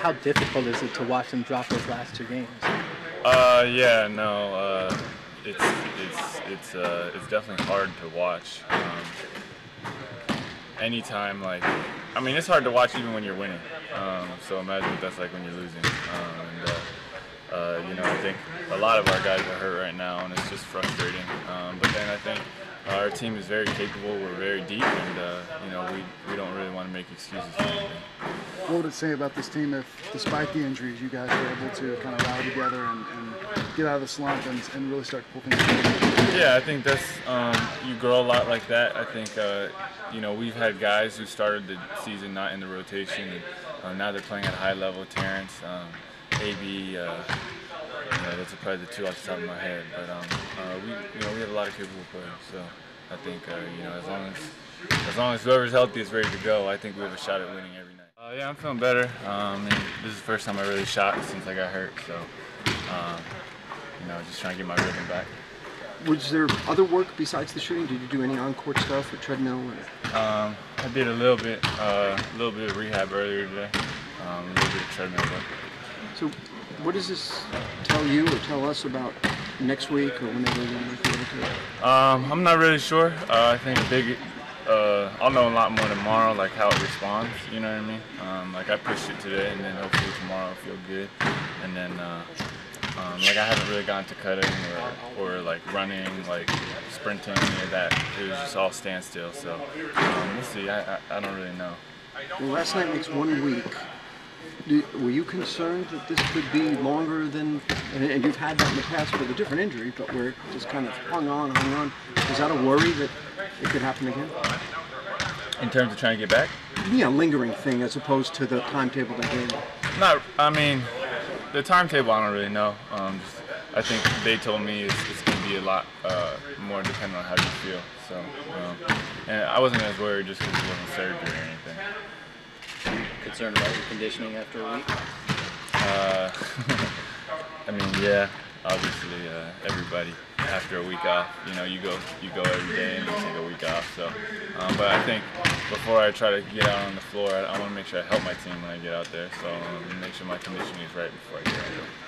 How difficult is it to watch them drop those last two games? Uh, yeah, no, uh, it's it's it's uh, it's definitely hard to watch. Um, anytime, like, I mean, it's hard to watch even when you're winning. Um, so imagine what that's like when you're losing. Um, and, uh, uh, you know, I think a lot of our guys are hurt right now, and it's just frustrating. Um, but then I think our team is very capable. We're very deep, and uh, you know, we, we don't really want to make excuses for anything. What would it say about this team if, despite the injuries, you guys were able to kind of rally together and, and get out of the slump and, and really start to pull things together? Yeah, I think that's um, you grow a lot like that. I think uh, you know we've had guys who started the season not in the rotation, and uh, now they're playing at a high level. Terrence, um, AB, uh, you know, that's probably the two off the top of my head. But um, uh, we you know we have a lot of capable players, so I think uh, you know as long as as long as whoever's healthy is ready to go, I think we have a shot at winning every night. Uh, yeah, I'm feeling better. Um, and this is the first time I really shot since I got hurt, so um, you know just trying to get my rhythm back. Was there other work besides the shooting? Did you do any on-court stuff or treadmill? Or? Um, I did a little bit, uh, a little bit of rehab earlier today, um, a little bit of treadmill work. So, what does this tell you or tell us about next week or whenever you might be able to? Um, I'm not really sure. Uh, I think a big, uh, I'll know a lot more tomorrow, like how it responds. You know what I mean? Um, like I pushed it today, and then hopefully tomorrow I'll feel good, and then. Uh, um, like I haven't really gotten to cutting or, or like running, like sprinting, any of that. It was just all standstill. So um, we'll see. I, I, I don't really know. Well, last night makes one week. Do, were you concerned that this could be longer than, and, and you've had that in the past with a different injury, but where it just kind of hung on, hung on. Is that a worry that it could happen again? In terms of trying to get back? Yeah, lingering thing as opposed to the timetable they gave you. Not, I mean, the timetable I don't really know. Um, just, I think they told me it's, it's going to be a lot uh, more dependent on how you feel. So, um, and I wasn't as worried just because it wasn't surgery or anything. Concerned about your conditioning after a week? Uh, I mean, yeah, obviously uh, everybody after a week off, you know, you go you go every day and you take a week off. So, um, but I think before I try to get out on the floor, I, I want to make sure I help my team when I get out there. So um, make sure my conditioning is right before I get out there.